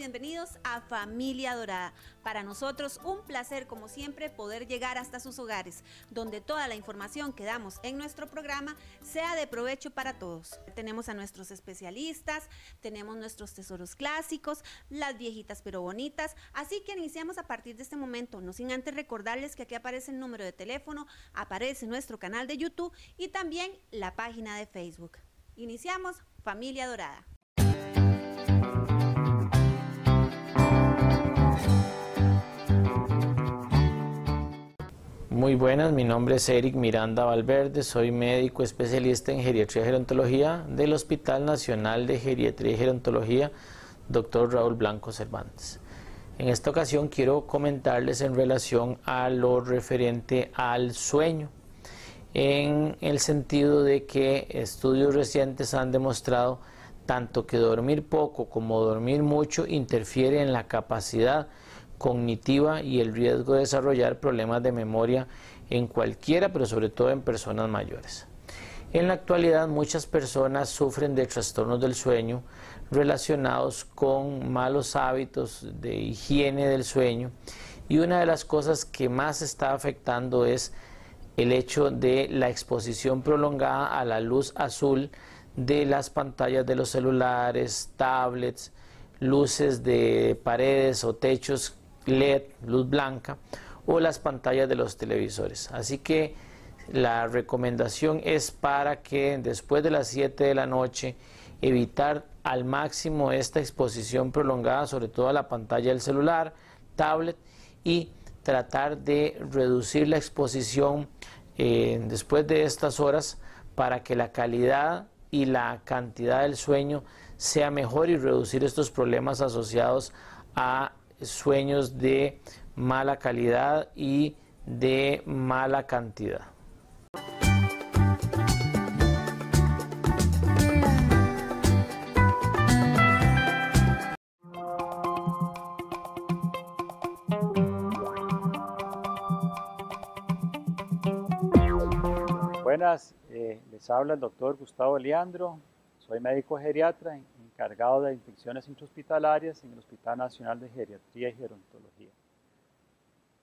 Bienvenidos a Familia Dorada. Para nosotros un placer como siempre poder llegar hasta sus hogares, donde toda la información que damos en nuestro programa sea de provecho para todos. Tenemos a nuestros especialistas, tenemos nuestros tesoros clásicos, las viejitas pero bonitas, así que iniciamos a partir de este momento, no sin antes recordarles que aquí aparece el número de teléfono, aparece nuestro canal de YouTube y también la página de Facebook. Iniciamos Familia Dorada. Muy buenas, mi nombre es Eric Miranda Valverde, soy médico especialista en geriatría y gerontología del Hospital Nacional de Geriatría y Gerontología, Dr. Raúl Blanco Cervantes. En esta ocasión quiero comentarles en relación a lo referente al sueño, en el sentido de que estudios recientes han demostrado tanto que dormir poco como dormir mucho interfiere en la capacidad cognitiva y el riesgo de desarrollar problemas de memoria en cualquiera, pero sobre todo en personas mayores. En la actualidad muchas personas sufren de trastornos del sueño relacionados con malos hábitos de higiene del sueño y una de las cosas que más está afectando es el hecho de la exposición prolongada a la luz azul de las pantallas de los celulares, tablets, luces de paredes o techos LED, luz blanca o las pantallas de los televisores. Así que la recomendación es para que después de las 7 de la noche evitar al máximo esta exposición prolongada, sobre todo a la pantalla del celular, tablet y tratar de reducir la exposición eh, después de estas horas para que la calidad y la cantidad del sueño sea mejor y reducir estos problemas asociados a sueños de mala calidad y de mala cantidad. Buenas, eh, les habla el doctor Gustavo Leandro, soy médico geriatra encargado de infecciones intrahospitalarias en el Hospital Nacional de Geriatría y Gerontología.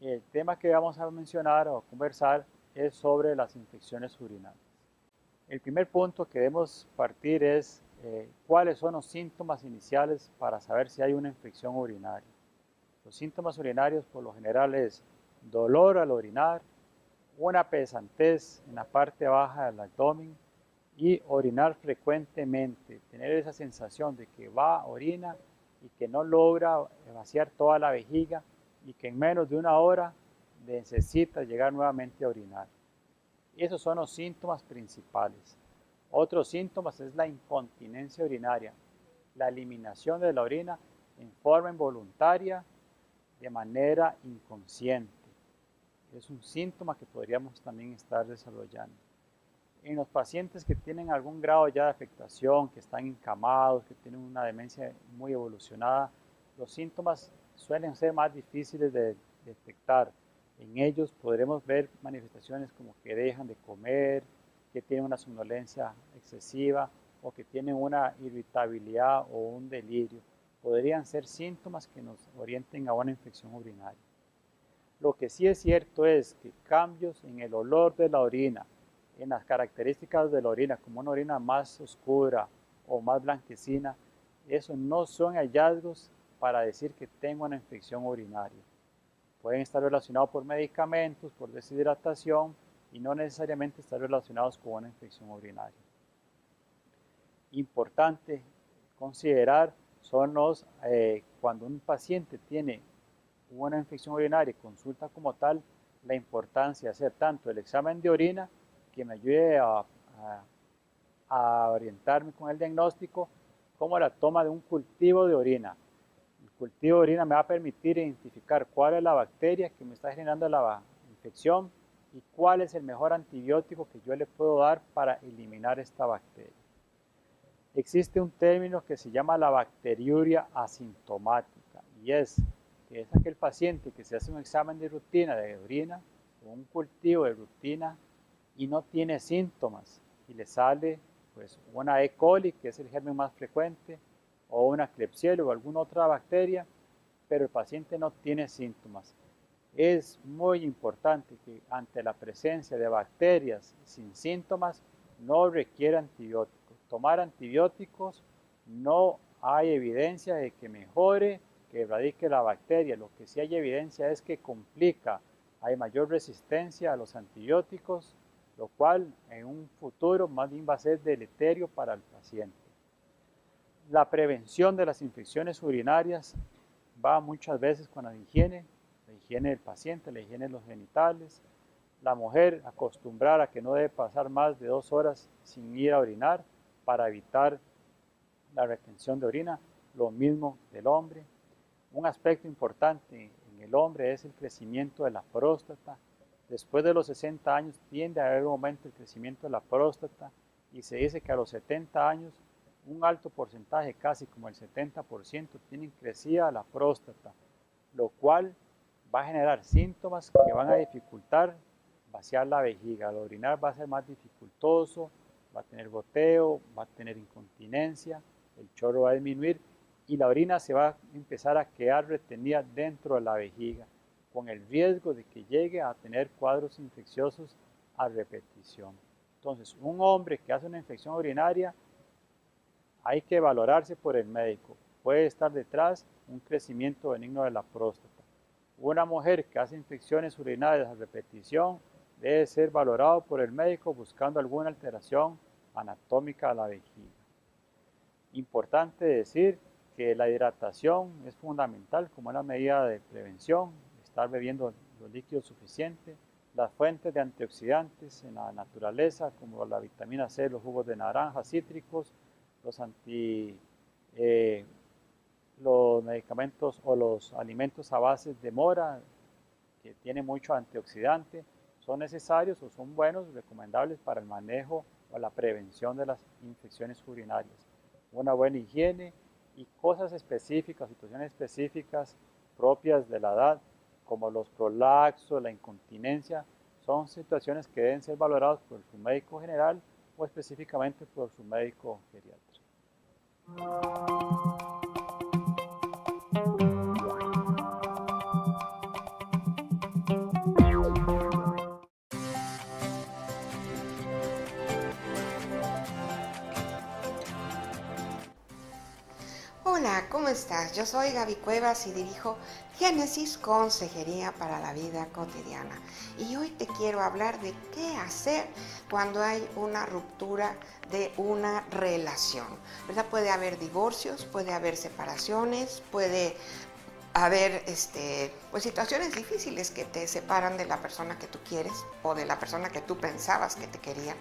El tema que vamos a mencionar o conversar es sobre las infecciones urinarias. El primer punto que debemos partir es eh, cuáles son los síntomas iniciales para saber si hay una infección urinaria. Los síntomas urinarios por lo general es dolor al orinar, una pesantez en la parte baja del abdomen, y orinar frecuentemente, tener esa sensación de que va, orina y que no logra vaciar toda la vejiga y que en menos de una hora necesita llegar nuevamente a orinar. Esos son los síntomas principales. Otros síntomas es la incontinencia urinaria, la eliminación de la orina en forma involuntaria de manera inconsciente. Es un síntoma que podríamos también estar desarrollando en los pacientes que tienen algún grado ya de afectación, que están encamados, que tienen una demencia muy evolucionada, los síntomas suelen ser más difíciles de detectar. En ellos podremos ver manifestaciones como que dejan de comer, que tienen una somnolencia excesiva o que tienen una irritabilidad o un delirio. Podrían ser síntomas que nos orienten a una infección urinaria. Lo que sí es cierto es que cambios en el olor de la orina, en las características de la orina, como una orina más oscura o más blanquecina, eso no son hallazgos para decir que tengo una infección urinaria. Pueden estar relacionados por medicamentos, por deshidratación y no necesariamente estar relacionados con una infección urinaria. Importante considerar son los, eh, cuando un paciente tiene una infección urinaria y consulta como tal, la importancia de hacer tanto el examen de orina que me ayude a, orientarme con el diagnóstico, como la toma de un cultivo de orina. El cultivo de orina me va a permitir identificar cuál es la bacteria que me está generando la infección y cuál es el mejor antibiótico que yo le puedo dar para eliminar esta bacteria. Existe un término que se llama la bacteriuria asintomática y es que es aquel paciente que se hace un examen de rutina de orina o un cultivo de rutina y no tiene síntomas y le sale pues una E. coli, que es el germen más frecuente, o una Klebsiella o alguna otra bacteria, pero el paciente no tiene síntomas. Es muy importante que ante la presencia de bacterias sin síntomas no requiere antibióticos. Tomar antibióticos no hay evidencia de que mejore, que erradique la bacteria. Lo que sí hay evidencia es que complica, hay mayor resistencia a los antibióticos, lo cual en un futuro más bien va a ser deleterio para el paciente. La prevención de las infecciones urinarias va muchas veces con la higiene, la higiene del paciente, la higiene de los genitales. La mujer acostumbrar a que no debe pasar más de dos horas sin ir a orinar para evitar la retención de orina, lo mismo del hombre. Un aspecto importante en el hombre es el crecimiento de la próstata. Después de los 60 años tiende a haber un aumento del crecimiento de la próstata y se dice que a los 70 años un alto porcentaje, casi como el 70%, tienen crecida la próstata, lo cual va a generar síntomas que van a dificultar vaciar la vejiga. Al orinar va a ser más dificultoso, va a tener goteo, va a tener incontinencia, el chorro va a disminuir y la orina se va a empezar a quedar retenida dentro de la vejiga, con el riesgo de que llegue a tener cuadros infecciosos a repetición. Entonces, un hombre que hace una infección urinaria hay que valorarse por el médico. Puede estar detrás un crecimiento benigno de la próstata. Una mujer que hace infecciones urinarias a repetición debe ser valorado por el médico buscando alguna alteración anatómica de la vejiga. Importante decir que la hidratación es fundamental como una medida de prevención, estar bebiendo los líquidos suficientes, las fuentes de antioxidantes en la naturaleza como la vitamina C, los jugos de naranja, cítricos, los anti eh, los medicamentos o los alimentos a base de mora que tienen mucho antioxidante son necesarios o son buenos, recomendables para el manejo o la prevención de las infecciones urinarias. Una buena higiene y cosas específicas, situaciones específicas propias de la edad, como los prolaxos, la incontinencia, son situaciones que deben ser valoradas por su médico general o específicamente por su médico geriatra. Hola, ¿cómo estás? Yo soy Gaby Cuevas y dirijo Génesis Consejería para la Vida Cotidiana. Y hoy te quiero hablar de qué hacer cuando hay una ruptura de una relación. ¿verdad? Puede haber divorcios, puede haber separaciones, puede haber este, pues, situaciones difíciles que te separan de la persona que tú quieres o de la persona que tú pensabas que te quería.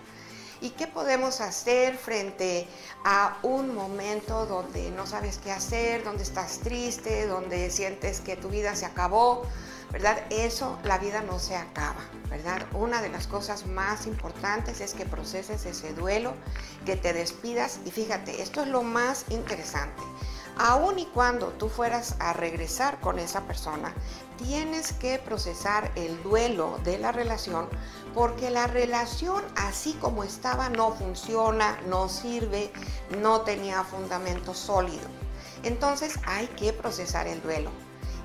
¿Y qué podemos hacer frente a un momento donde no sabes qué hacer, donde estás triste, donde sientes que tu vida se acabó? ¿verdad? Eso, la vida no se acaba, ¿verdad? Una de las cosas más importantes es que proceses ese duelo, que te despidas y fíjate, esto es lo más interesante. Aun y cuando tú fueras a regresar con esa persona, tienes que procesar el duelo de la relación porque la relación así como estaba no funciona, no sirve, no tenía fundamento sólido. Entonces hay que procesar el duelo.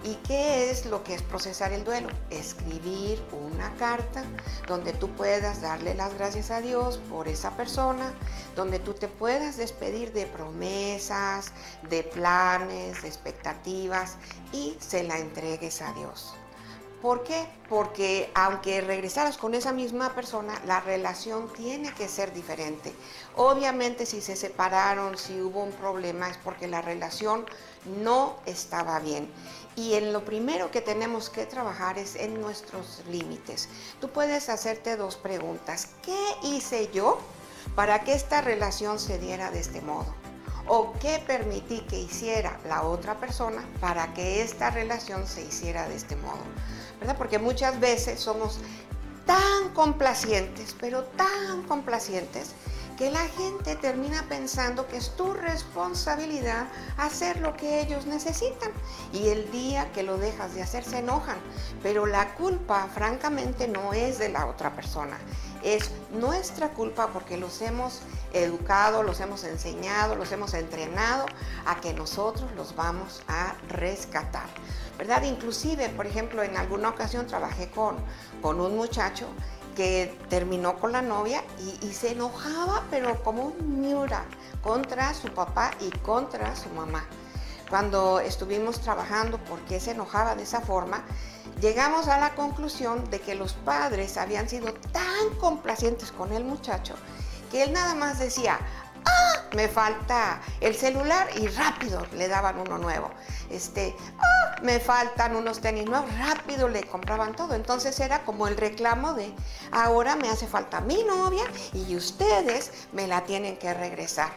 ¿Y qué es lo que es procesar el duelo? Escribir una carta donde tú puedas darle las gracias a Dios por esa persona, donde tú te puedas despedir de promesas, de planes, de expectativas y se la entregues a Dios. ¿Por qué? Porque aunque regresaras con esa misma persona, la relación tiene que ser diferente. Obviamente si se separaron, si hubo un problema, es porque la relación no estaba bien. Y en lo primero que tenemos que trabajar es en nuestros límites. Tú puedes hacerte dos preguntas. ¿Qué hice yo para que esta relación se diera de este modo? ¿O qué permití que hiciera la otra persona para que esta relación se hiciera de este modo? Porque muchas veces somos tan complacientes, pero tan complacientes, que la gente termina pensando que es tu responsabilidad hacer lo que ellos necesitan. Y el día que lo dejas de hacer se enojan. Pero la culpa, francamente, no es de la otra persona. es nuestra culpa porque los hemos educado, los hemos enseñado, los hemos entrenado a que nosotros los vamos a rescatar. ¿Verdad? Inclusive, por ejemplo, en alguna ocasión trabajé con, con un muchacho que terminó con la novia y, se enojaba, pero como un miura, contra su papá y contra su mamá. Cuando estuvimos trabajando por qué se enojaba de esa forma, llegamos a la conclusión de que los padres habían sido tan complacientes con el muchacho que él nada más decía, ¡ah! Me falta el celular y rápido le daban uno nuevo. Este, ¡ah! Me faltan unos tenis nuevos, rápido le compraban todo. Entonces era como el reclamo de, ahora me hace falta mi novia y ustedes me la tienen que regresar.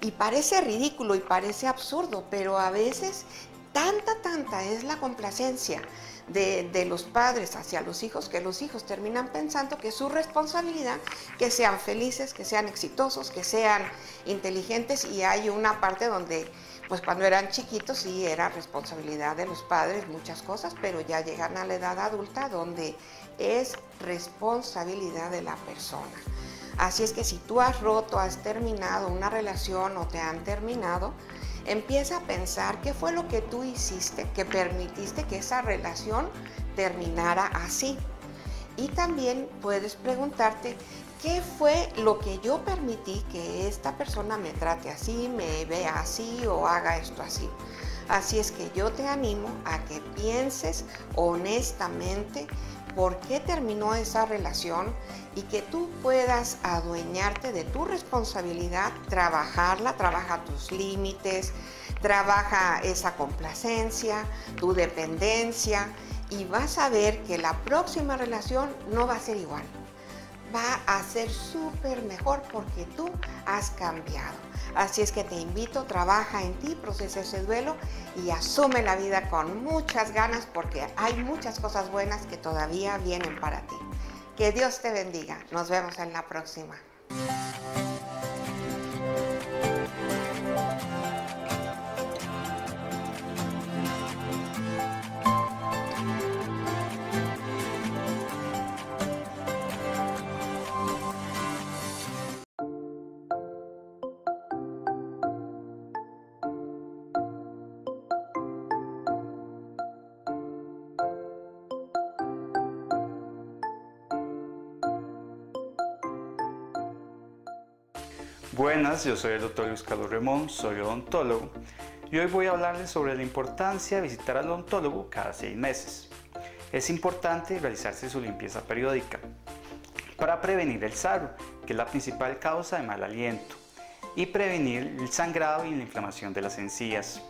Y parece ridículo y parece absurdo, pero a veces tanta, tanta es la complacencia de, los padres hacia los hijos, que los hijos terminan pensando que es su responsabilidad que sean felices, que sean exitosos, que sean inteligentes y hay una parte donde pues cuando eran chiquitos sí era responsabilidad de los padres muchas cosas, pero ya llegan a la edad adulta donde es responsabilidad de la persona. Así es que si tú has roto, has terminado una relación o te han terminado, Empieza a pensar qué fue lo que tú hiciste que permitiste que esa relación terminara así. Y también puedes preguntarte qué fue lo que yo permití que esta persona me trate así, me vea así o haga esto así. Así es que yo te animo a que pienses honestamente por qué terminó esa relación y que tú puedas adueñarte de tu responsabilidad, trabajarla, trabaja tus límites, trabaja esa complacencia, tu dependencia y vas a ver que la próxima relación no va a ser igual. Va a ser súper mejor porque tú has cambiado. Así es que te invito, trabaja en ti, procesa ese duelo y asume la vida con muchas ganas porque hay muchas cosas buenas que todavía vienen para ti. Que Dios te bendiga. Nos vemos en la próxima. Buenas, yo soy el doctor Luis Carlos Remón, soy odontólogo y hoy voy a hablarles sobre la importancia de visitar al odontólogo cada seis meses. Es importante realizarse su limpieza periódica para prevenir el sarro, que es la principal causa de mal aliento, y prevenir el sangrado y la inflamación de las encías.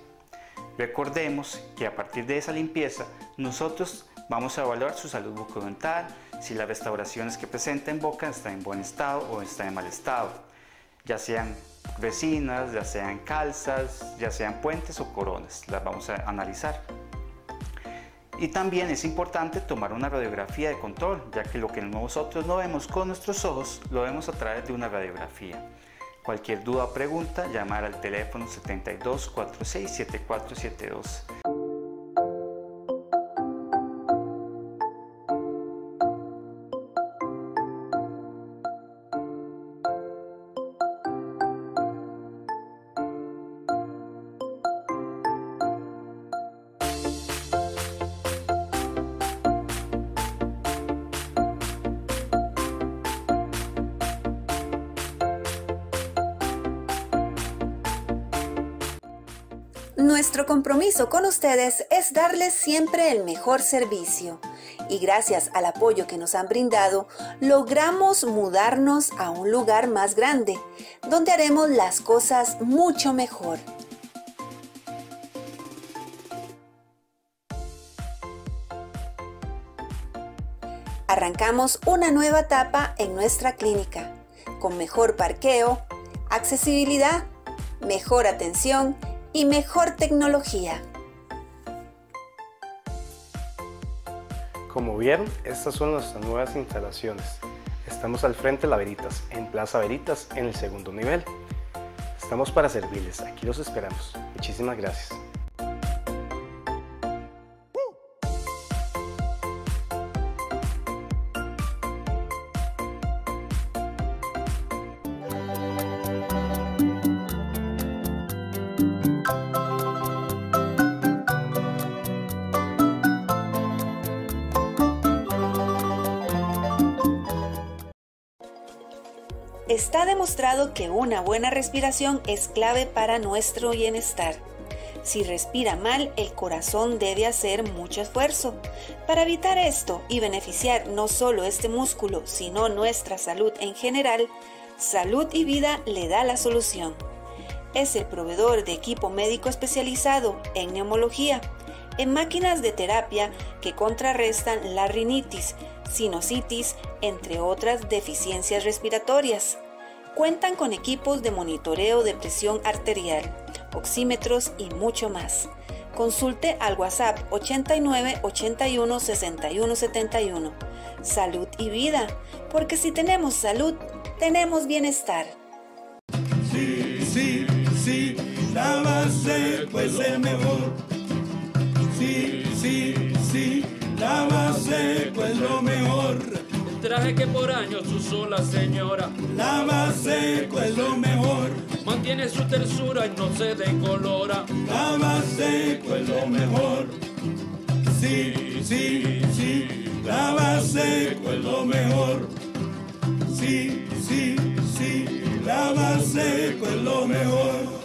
Recordemos que a partir de esa limpieza nosotros vamos a evaluar su salud bucodental, si las restauraciones que presenta en boca están en buen estado o están en mal estado ya sean resinas, ya sean calzas, ya sean puentes o coronas. Las vamos a analizar. Y también es importante tomar una radiografía de control, ya que lo que nosotros no vemos con nuestros ojos, lo vemos a través de una radiografía. Cualquier duda o pregunta, llamar al teléfono 72 46 7472. Nuestro compromiso con ustedes es darles siempre el mejor servicio y gracias al apoyo que nos han brindado, logramos mudarnos a un lugar más grande, donde haremos las cosas mucho mejor. Arrancamos una nueva etapa en nuestra clínica, con mejor parqueo, accesibilidad, mejor atención y mejor tecnología. Como vieron, estas son nuestras nuevas instalaciones. Estamos al frente de la Veritas, en Plaza Veritas, en el segundo nivel. Estamos para servirles, aquí los esperamos. Muchísimas gracias. Está demostrado que una buena respiración es clave para nuestro bienestar. Si respira mal, el corazón debe hacer mucho esfuerzo. Para evitar esto y beneficiar no solo este músculo, sino nuestra salud en general, Salud y Vida le da la solución. Es el proveedor de equipo médico especializado en neumología, en máquinas de terapia que contrarrestan la rinitis, sinusitis, entre otras deficiencias respiratorias. Cuentan con equipos de monitoreo de presión arterial, oxímetros y mucho más. Consulte al WhatsApp 89 81 61 71. Salud y vida, porque si tenemos salud, tenemos bienestar. Sí, sí, sí, la base pues el mejor. Sí, sí, sí, la base pues lo mejor. Traje que por años usó la señora. La base pues lo mejor. Mantiene su tersura y no se decolora. La base pues lo mejor. Sí, sí, sí, la base pues lo mejor. Sí, sí, sí, la base pues lo mejor.